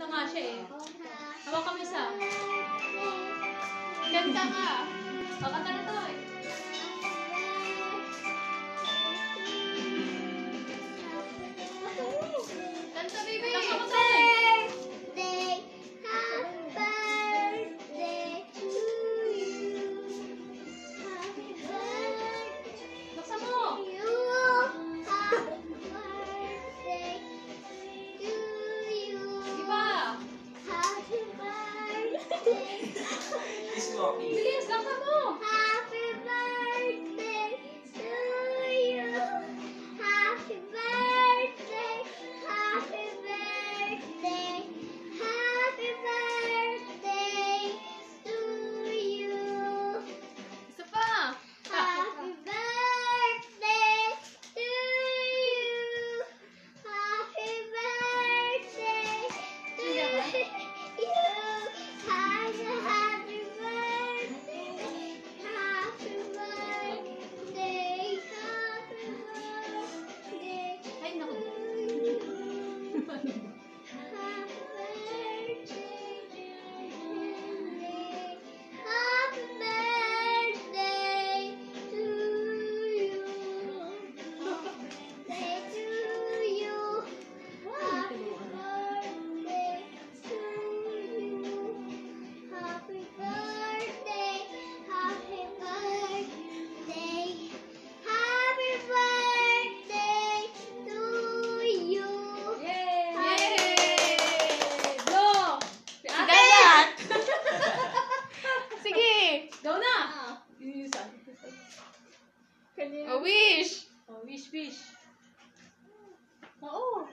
Ito nga siya eh. Hawak kami sa. Ganda nga. O, kanta na to eh. Desculpe. Beleza, tá bom. A wish. Oh, wish, wish. Oh.